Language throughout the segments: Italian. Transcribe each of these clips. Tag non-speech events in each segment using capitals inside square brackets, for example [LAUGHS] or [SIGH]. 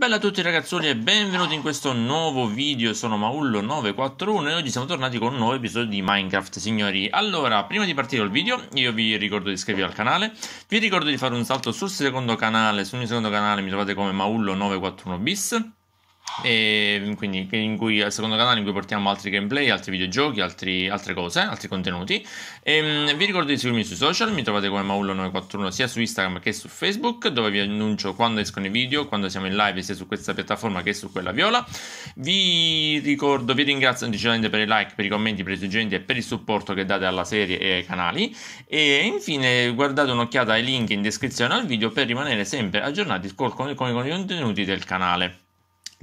Bella a tutti ragazzoli e benvenuti in questo nuovo video, sono Maullo941 e oggi siamo tornati con un nuovo episodio di Minecraft signori. Allora, prima di partire il video io vi ricordo di iscrivervi al canale. Vi ricordo di fare un salto sul secondo canale, sul mio secondo canale mi trovate come Maullo941bis e quindi in cui al secondo canale in cui portiamo altri gameplay, altri videogiochi, altri, altre cose, altri contenuti. E, um, vi ricordo di seguirmi sui social, mi trovate come Maullo941 sia su Instagram che su Facebook, dove vi annuncio quando escono i video, quando siamo in live sia su questa piattaforma che su quella viola. Vi ricordo, vi ringrazio anticipatamente per i like, per i commenti, per i suggerimenti e per il supporto che date alla serie e ai canali. E infine guardate un'occhiata ai link in descrizione al video per rimanere sempre aggiornati con, con, con i contenuti del canale.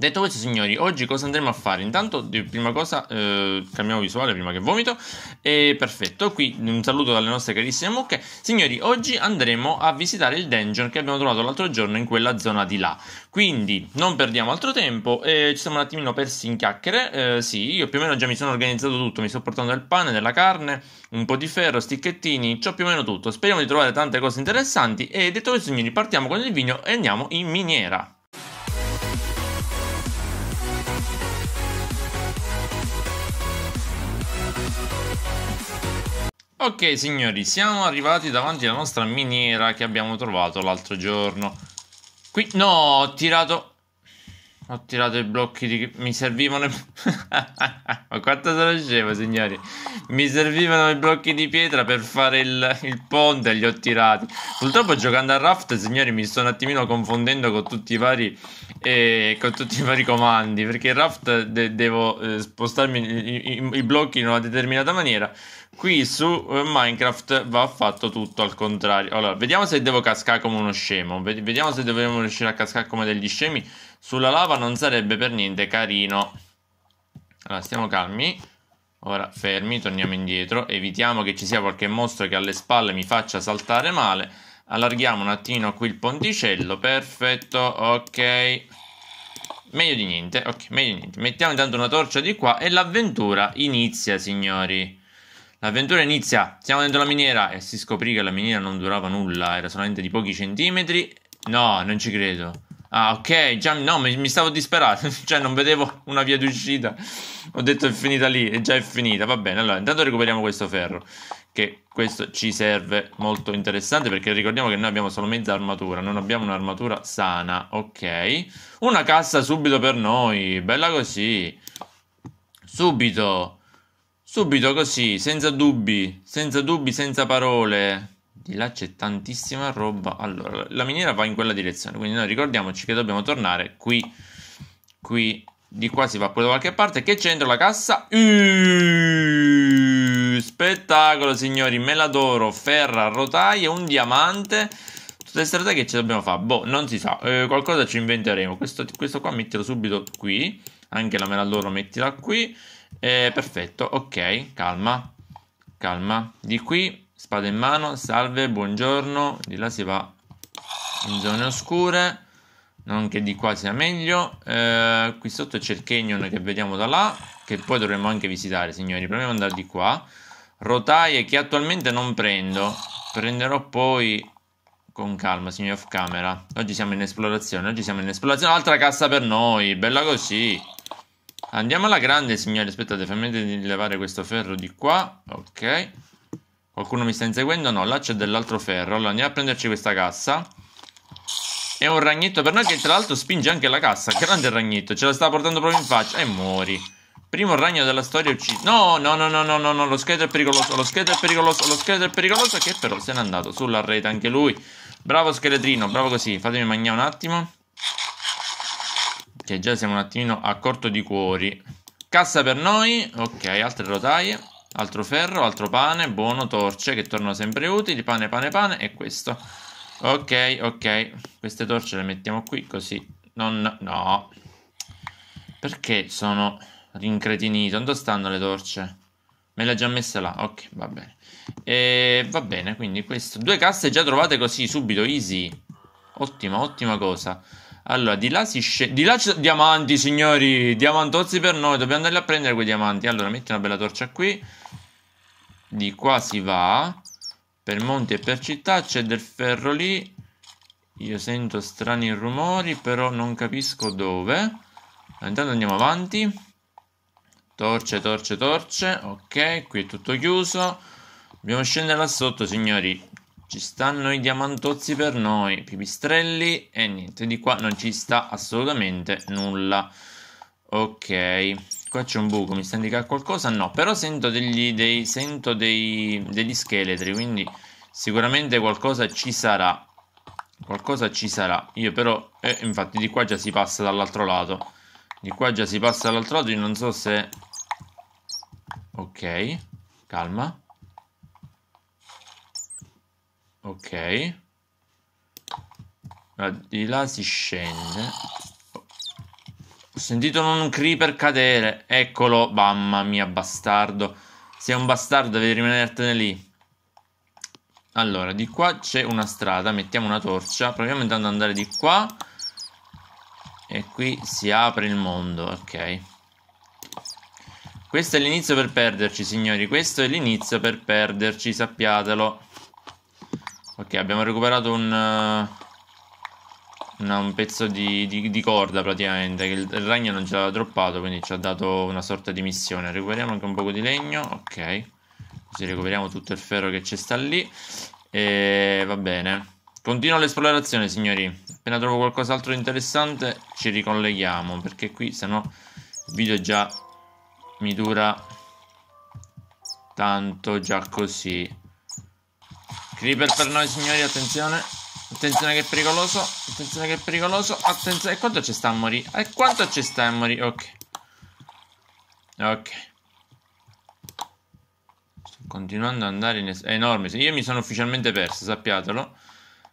Detto questo signori, oggi cosa andremo a fare? Intanto, prima cosa, eh, cambiamo visuale prima che vomito. E perfetto, qui un saluto dalle nostre carissime mucche. Signori, oggi andremo a visitare il dungeon che abbiamo trovato l'altro giorno in quella zona di là. Quindi, non perdiamo altro tempo, eh, ci siamo un attimino persi in chiacchiere. Eh, sì, io più o meno già mi sono organizzato tutto, mi sto portando del pane, della carne, un po' di ferro, sticchettini, c'ho più o meno tutto. Speriamo di trovare tante cose interessanti. E detto questo signori, partiamo con il vino e andiamo in miniera. Ok signori, siamo arrivati davanti alla nostra miniera che abbiamo trovato l'altro giorno. Qui, no, ho tirato... Ho tirato i blocchi di... Mi servivano... [LAUGHS] Ma quanto sono scemo, signori. Mi servivano i blocchi di pietra per fare il, il ponte li ho tirati. Purtroppo giocando a Raft, signori, mi sto un attimino confondendo con tutti i vari... Eh, con tutti i vari comandi. Perché in Raft de devo eh, spostarmi i, i, i blocchi in una determinata maniera. Qui su eh, Minecraft va fatto tutto al contrario. Allora, vediamo se devo cascare come uno scemo. Vediamo se dovremmo riuscire a cascare come degli scemi sulla lava non sarebbe per niente carino. Allora, stiamo calmi. Ora fermi, torniamo indietro. Evitiamo che ci sia qualche mostro che alle spalle mi faccia saltare male. Allarghiamo un attimo qui il ponticello. Perfetto, ok. Meglio di niente, ok, meglio di niente. Mettiamo intanto una torcia di qua e l'avventura inizia, signori. L'avventura inizia, siamo dentro la miniera e si scoprì che la miniera non durava nulla, era solamente di pochi centimetri. No, non ci credo. Ah, ok, già no, mi, mi stavo disperando, [LAUGHS] cioè non vedevo una via d'uscita. Ho detto è finita lì, e già è finita, va bene. Allora, intanto recuperiamo questo ferro, che questo ci serve molto interessante perché ricordiamo che noi abbiamo solo mezza armatura, non abbiamo un'armatura sana, ok. Una cassa subito per noi, bella così. Subito, subito così, senza dubbi, senza dubbi, senza parole. Di là c'è tantissima roba. Allora, la miniera va in quella direzione, quindi noi ricordiamoci che dobbiamo tornare qui. Qui, di qua si va pure da qualche parte. Che c'entra la cassa? Uh, spettacolo, signori. Me l'adoro. Ferra, rotaie, un diamante. Tutte queste rotaie che ci dobbiamo fare? Boh, non si sa. Eh, qualcosa ci inventeremo. Questo, questo qua mettilo subito qui. Anche la meladoro mettila qui. Eh, perfetto, ok, calma. Calma. Di qui Spada in mano, salve, buongiorno. Di là si va in zone oscure. Non che di qua sia meglio. Eh, qui sotto c'è il canyon che vediamo da là. Che poi dovremmo anche visitare, signori. Proviamo ad andare di qua. Rotaie che attualmente non prendo. Prenderò poi con calma, signori off camera. Oggi siamo in esplorazione. Oggi siamo in esplorazione. Altra cassa per noi. Bella così. Andiamo alla grande, signori. Aspettate, fammi di levare questo ferro di qua. Ok. Qualcuno mi sta inseguendo? No, là c'è dell'altro ferro. Allora andiamo a prenderci questa cassa. È un ragnetto per noi che tra l'altro spinge anche la cassa. Grande ragnetto, ce la sta portando proprio in faccia. E muori. Primo ragno della storia ucciso. No, no, no, no, no, no, no, lo scheletro è pericoloso, lo scheletro è pericoloso, lo scheletro è pericoloso. Che però se n'è andato sulla rete anche lui. Bravo scheletrino, bravo così. Fatemi mangiare un attimo. Che già siamo un attimino a corto di cuori. Cassa per noi. Ok, altre rotaie. Altro ferro, altro pane, buono, torce che tornano sempre utili, pane, pane, pane e questo. Ok, ok, queste torce le mettiamo qui così. Non, no. Perché sono rincretinito? Dove stanno le torce? Me le ha già messe là, ok, va bene. E va bene, quindi questo. Due casse già trovate così, subito, easy. Ottima, ottima cosa. Allora, di là si scende. Di là sono diamanti, signori. Diamantozzi per noi. Dobbiamo andare a prendere quei diamanti. Allora, metti una bella torcia qui. Di qua si va. Per monti e per città c'è del ferro lì. Io sento strani rumori, però non capisco dove. Intanto andiamo avanti. Torce, torce, torce. Ok, qui è tutto chiuso. Dobbiamo scendere là sotto, signori. Ci stanno i diamantozzi per noi, pipistrelli e niente, di qua non ci sta assolutamente nulla. Ok, qua c'è un buco, mi sta indicando qualcosa? No, però sento degli, dei, sento dei, degli scheletri, quindi sicuramente qualcosa ci sarà. Qualcosa ci sarà. Io però, eh, infatti di qua già si passa dall'altro lato. Di qua già si passa dall'altro lato, io non so se... Ok, calma. Ok. Di là si scende. Ho sentito un creeper cadere. Eccolo. Mamma mia, bastardo. Sei un bastardo, devi rimanertene lì. Allora, di qua c'è una strada. Mettiamo una torcia. Proviamo intanto ad andare di qua. E qui si apre il mondo. Ok. Questo è l'inizio per perderci, signori. Questo è l'inizio per perderci, sappiatelo. Ok, abbiamo recuperato un, uh, una, un pezzo di, di, di, corda praticamente, che il, il ragno non ce l'aveva droppato, quindi ci ha dato una sorta di missione. Recuperiamo anche un po' di legno, ok. Così recuperiamo tutto il ferro che ci sta lì. E va bene. Continuo l'esplorazione, signori. Appena trovo qualcos'altro di interessante ci ricolleghiamo, perché qui se no il video già mi dura tanto già così. Creeper per noi signori, attenzione. Attenzione che è pericoloso. Attenzione che è pericoloso. Attenzione. E quanto ci sta a morire? E quanto ci sta a morire? Ok. Ok. Sto continuando ad andare in... È enorme. Io mi sono ufficialmente perso, sappiatelo.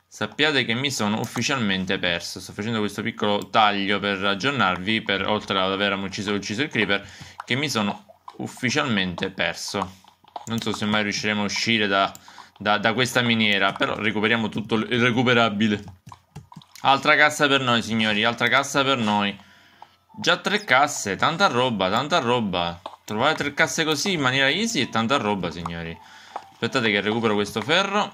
Sappiate che mi sono ufficialmente perso. Sto facendo questo piccolo taglio per aggiornarvi, per, oltre ad aver ucciso, ucciso il creeper, che mi sono ufficialmente perso. Non so se mai riusciremo a uscire da da, da questa miniera. Però recuperiamo tutto il recuperabile. Altra cassa per noi, signori. Altra cassa per noi. Già tre casse. Tanta roba, tanta roba. Trovare tre casse così in maniera easy e tanta roba, signori. Aspettate che recupero questo ferro.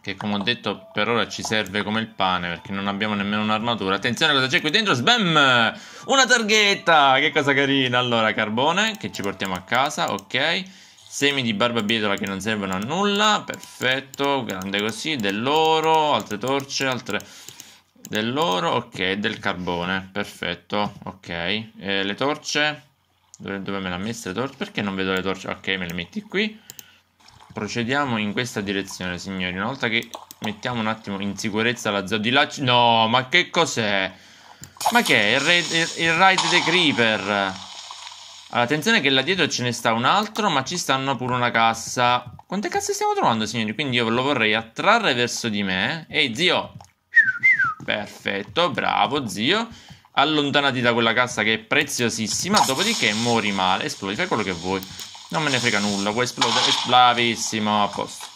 Che come ho detto per ora ci serve come il pane perché non abbiamo nemmeno un'armatura. Attenzione cosa c'è qui dentro. Sbam! Una targhetta! Che cosa carina. Allora, carbone che ci portiamo a casa. Ok. Semi di barbabietola che non servono a nulla. Perfetto, grande così. Dell'oro, altre torce, altre... Dell'oro, ok, del carbone. Perfetto, ok. E le torce? Dove, dove me ha messe le torce? Perché non vedo le torce? Ok, me le metti qui. Procediamo in questa direzione, signori. Una volta che mettiamo un attimo in sicurezza la zona di là... No, ma che cos'è? Ma che è? Il, raid, il raid dei creeper. Allora, attenzione che là dietro ce ne sta un altro, ma ci stanno pure una cassa. Quante casse stiamo trovando, signori? Quindi io lo vorrei attrarre verso di me. Ehi, zio! Perfetto, bravo, zio. Allontanati da quella cassa che è preziosissima. Dopodiché muori male. Esplodi, fai quello che vuoi. Non me ne frega nulla, vuoi esplodere? Bravissimo, a posto.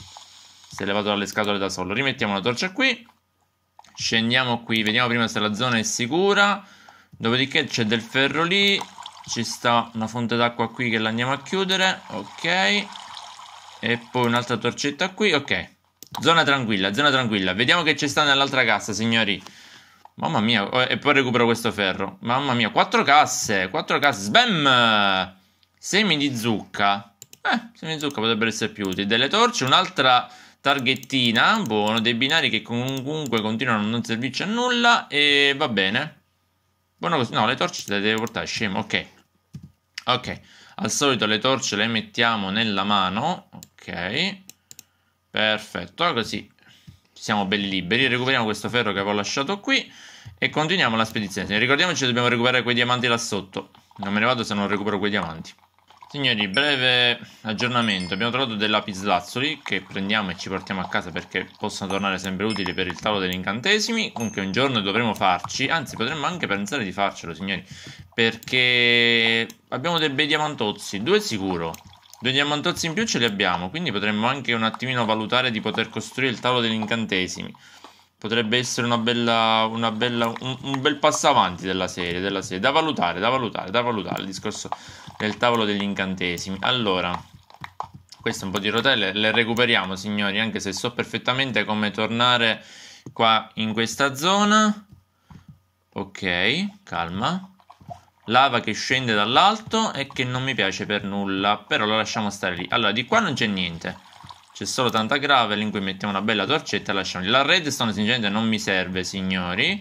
Si è levato dalle scatole da solo. Rimettiamo la torcia qui. Scendiamo qui, vediamo prima se la zona è sicura. Dopodiché c'è del ferro lì ci sta una fonte d'acqua qui che la andiamo a chiudere ok. E poi un'altra torcetta qui ok. Zona tranquilla zona tranquilla. Vediamo che ci sta nell'altra cassa signori. Mamma mia oh, e poi recupero questo ferro. Mamma mia quattro casse quattro casse sbam! Semi di zucca. Eh semi di zucca potrebbero essere più utili. Delle torce un'altra targhettina buono dei binari che comunque continuano a non servirci a nulla e va bene. Buono così. No le torce le deve portare scemo ok ok. Al solito le torce le mettiamo nella mano. Ok. Perfetto. Così siamo belli liberi. Recuperiamo questo ferro che avevo lasciato qui e continuiamo la spedizione. Ricordiamoci dobbiamo recuperare quei diamanti là sotto. Non me ne vado se non recupero quei diamanti Signori, breve aggiornamento. Abbiamo trovato dei lapislazzoli che prendiamo e ci portiamo a casa perché possono tornare sempre utili per il tavolo degli incantesimi. Comunque un giorno dovremo farci, anzi potremmo anche pensare di farcelo, signori, perché abbiamo dei bei diamantozzi, due sicuro. Due diamantozzi in più ce li abbiamo, quindi potremmo anche un attimino valutare di poter costruire il tavolo degli incantesimi. Potrebbe essere una bella, una bella, un, un bel passo avanti della serie, della serie, da valutare, da valutare, da valutare il discorso del tavolo degli incantesimi. Allora, questo è un po' di rotelle, le recuperiamo signori, anche se so perfettamente come tornare qua in questa zona. Ok, calma. Lava che scende dall'alto e che non mi piace per nulla, però la lasciamo stare lì. Allora, di qua non c'è niente. C'è solo tanta gravel in cui mettiamo una bella torcetta e lasciamo lì. La redstone sinceramente non mi serve, signori.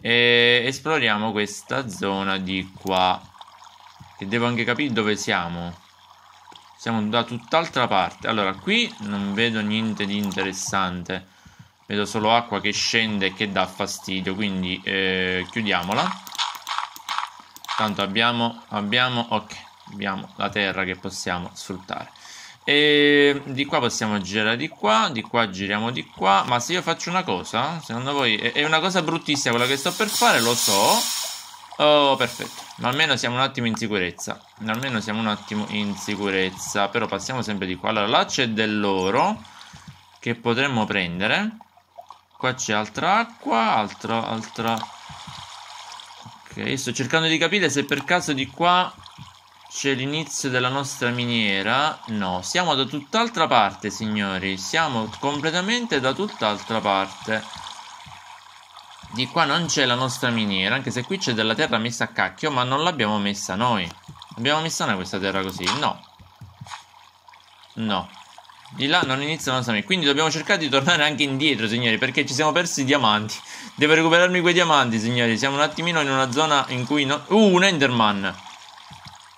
E esploriamo questa zona di qua. Che devo anche capire dove siamo. Siamo da tutt'altra parte. Allora, qui non vedo niente di interessante. Vedo solo acqua che scende e che dà fastidio. Quindi eh, chiudiamola. Tanto abbiamo, abbiamo, ok, abbiamo la terra che possiamo sfruttare. E di qua possiamo girare di qua, di qua giriamo di qua. Ma se io faccio una cosa, secondo voi è una cosa bruttissima quella che sto per fare, lo so. Oh, perfetto. Ma almeno siamo un attimo in sicurezza. Almeno siamo un attimo in sicurezza. Però passiamo sempre di qua. Allora, là c'è dell'oro che potremmo prendere. Qua c'è altra acqua, altra, altra... Ok, sto cercando di capire se per caso di qua c'è l'inizio della nostra miniera. No, siamo da tutt'altra parte, signori. Siamo completamente da tutt'altra parte. Di qua non c'è la nostra miniera, anche se qui c'è della terra messa a cacchio, ma non l'abbiamo messa noi. Abbiamo messa noi questa terra così? No. No. Di là non inizia la nostra miniera. Quindi dobbiamo cercare di tornare anche indietro, signori, perché ci siamo persi i diamanti. [LAUGHS] Devo recuperarmi quei diamanti, signori. Siamo un attimino in una zona in cui... No... Uh, un Enderman!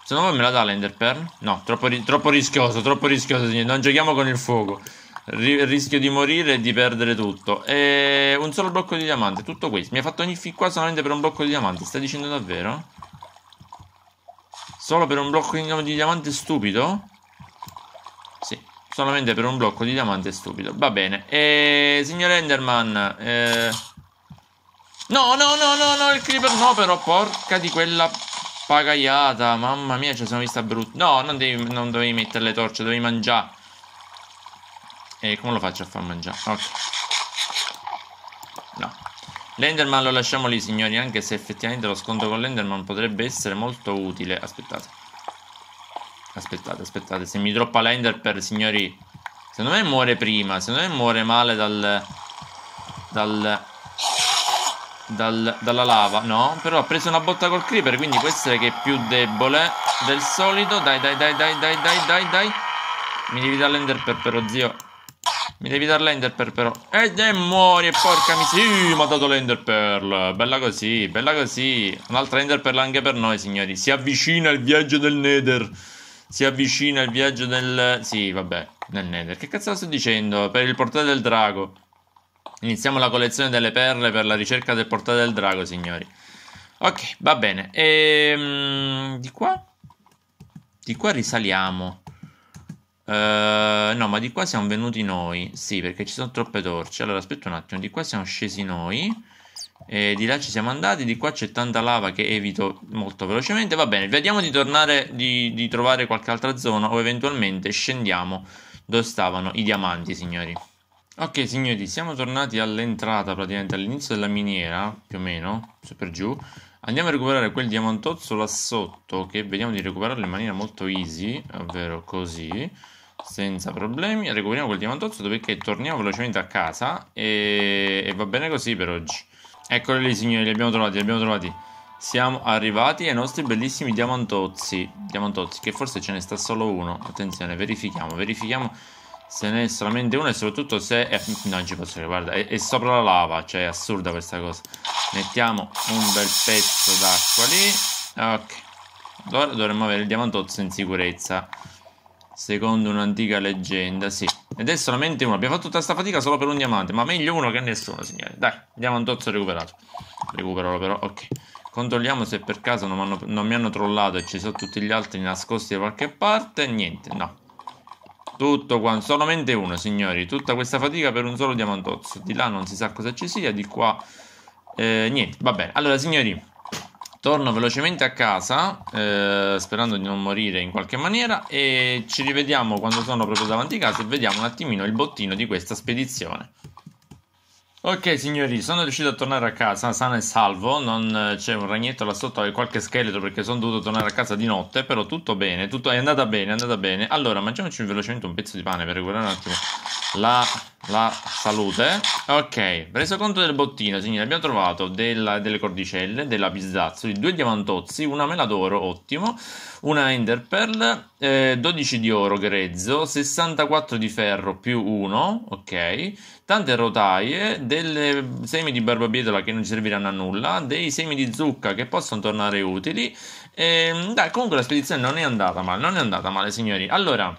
Secondo voi me la dà l'Ender Pearl? No, troppo, ri troppo rischioso, troppo rischioso, signori. Non giochiamo con il fuoco. R rischio di morire e di perdere tutto. E un solo blocco di diamante, tutto questo. Mi ha fatto ogni fin qua solamente per un blocco di diamante. Stai dicendo davvero? Solo per un blocco di diamante stupido? Sì, solamente per un blocco di diamante stupido. Va bene. E signor Enderman, eh... No, no, no, no, no, il creeper no, però porca di quella Pagaiata, mamma mia, ci sono vista brutta. No, non, devi, non dovevi mettere le torce, dovevi mangiare. E come lo faccio a far mangiare? Ok. No. L'Enderman lo lasciamo lì, signori, anche se effettivamente lo sconto con l'Enderman potrebbe essere molto utile. Aspettate. Aspettate, aspettate. Se mi droppa l'Ender per, signori... Secondo me muore prima. Secondo me muore male dal... Dal dal, dalla lava No, però ha preso una botta col creeper Quindi può essere che è più debole del solito Dai, dai, dai, dai, dai, dai, dai, dai Mi devi dare l'enderper però, zio Mi devi dare l'enderper però Ed e muori, porca miseria Mi ha dato l'enderpearl Bella così, bella così Un'altra enderpearl anche per noi, signori Si avvicina il viaggio del nether si avvicina il viaggio del... Sì, vabbè, nel nether. Che cazzo sto dicendo? Per il portale del drago. Iniziamo la collezione delle perle per la ricerca del portale del drago, signori. Ok, va bene. E, um, di qua? Di qua risaliamo. Uh, no, ma di qua siamo venuti noi. Sì, perché ci sono troppe torce. Allora, aspetta un attimo. Di qua siamo scesi noi. E di là ci siamo andati. Di qua c'è tanta lava che evito molto velocemente. Va bene, vediamo di tornare, di, di trovare qualche altra zona. O eventualmente scendiamo dove stavano i diamanti, signori. Ok signori, siamo tornati all'entrata praticamente all'inizio della miniera, più o meno, su per giù. Andiamo a recuperare quel diamantozzo là sotto, che vediamo di recuperarlo in maniera molto easy, ovvero così, senza problemi. Recuperiamo quel diamantozzo, dopodiché torniamo velocemente a casa e... e va bene così per oggi. Eccoli lì signori, li abbiamo trovati, li abbiamo trovati. Siamo arrivati ai nostri bellissimi diamantozzi, diamantozzi, che forse ce ne sta solo uno. Attenzione, verifichiamo, verifichiamo se ne è solamente uno e soprattutto se è... non ci posso guarda è, è, sopra la lava cioè è assurda questa cosa mettiamo un bel pezzo d'acqua lì ok ora dovremmo avere il diamantozzo in sicurezza secondo un'antica leggenda sì ed è solamente uno abbiamo fatto tutta questa fatica solo per un diamante ma meglio uno che nessuno signore dai diamantozzo recuperato recuperalo però ok controlliamo se per caso non, non mi hanno trollato e ci sono tutti gli altri nascosti da qualche parte niente no tutto quanto, solamente uno, signori. Tutta questa fatica per un solo diamantozzo. Di là non si sa cosa ci sia, di qua eh, niente. Va bene. Allora, signori, torno velocemente a casa, eh, sperando di non morire in qualche maniera. E ci rivediamo quando sono proprio davanti a casa e vediamo un attimino il bottino di questa spedizione. Ok signori, sono riuscito a tornare a casa sano e salvo, non eh, c'è un ragnetto là sotto e qualche scheletro perché sono dovuto tornare a casa di notte, però tutto bene, tutto è andata bene, è andata bene. Allora, mangiamoci velocemente un pezzo di pane per recuperare un attimo la, la salute. Ok, preso conto del bottino, signori, abbiamo trovato della, delle cordicelle, della pistazzoli, due diamantozzi, una mela d'oro, ottimo, una ender pearl, eh, 12 di oro grezzo, 64 di ferro più 1, ok, tante rotaie, delle semi di barbabietola che non ci serviranno a nulla, dei semi di zucca che possono tornare utili. E, ehm, dai, comunque la spedizione non è andata male, non è andata male, signori. Allora,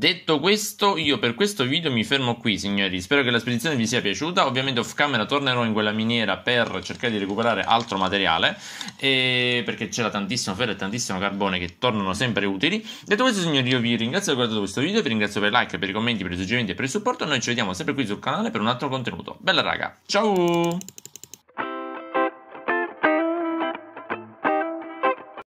Detto questo, io per questo video mi fermo qui, signori. Spero che la spedizione vi sia piaciuta. Ovviamente off camera tornerò in quella miniera per cercare di recuperare altro materiale. perché c'era tantissimo ferro e tantissimo carbone che tornano sempre utili. Detto questo, signori, io vi ringrazio per aver guardato questo video. Vi ringrazio per i like, per i commenti, per i suggerimenti e per il supporto. Noi ci vediamo sempre qui sul canale per un altro contenuto. Bella raga, ciao!